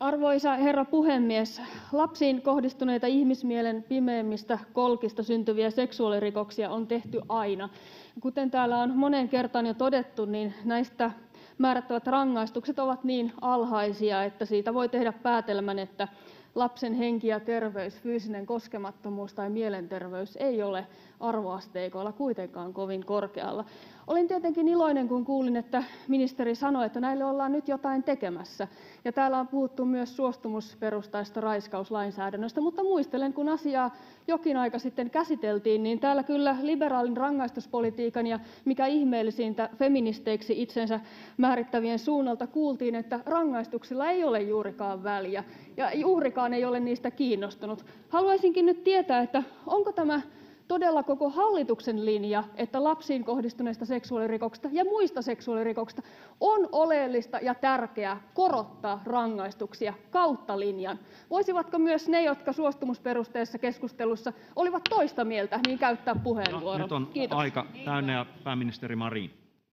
Arvoisa herra puhemies! Lapsiin kohdistuneita ihmismielen pimeimmistä kolkista syntyviä seksuaalirikoksia on tehty aina. Kuten täällä on moneen kertaan jo todettu, näistä määrättävät rangaistukset ovat niin alhaisia, että siitä voi tehdä päätelmän, että lapsen henki ja terveys, fyysinen koskemattomuus tai mielenterveys ei ole arvoasteikoilla kuitenkaan kovin korkealla. Olin tietenkin iloinen, kun kuulin, että ministeri sanoi, että näille ollaan nyt jotain tekemässä. Täällä on puhuttu myös suostumusperustaisesta raiskauslainsäädännöstä, mutta muistelen, kun asiaa jokin aika sitten käsiteltiin, niin täällä kyllä liberaalin rangaistuspolitiikan ja mikä ihmeellisintä, feministeiksi itsensä määrittävien suunnalta kuultiin, että rangaistuksilla ei ole juurikaan väliä ja uhrikaan ei ole niistä kiinnostunut. Haluaisinkin nyt tietää, onko tämä todella koko hallituksen linja, että lapsiin kohdistuneista seksuaalirikoksista ja muista seksuaalirikoksista on oleellista ja tärkeää korottaa rangaistuksia kautta linjan. Voisivatko myös ne, jotka suostumusperusteisessa keskustelussa olivat toista mieltä, käyttää puheenvuoron? — Kiitoksia. Nyt on aika täynnä. — Pääministeri Marin.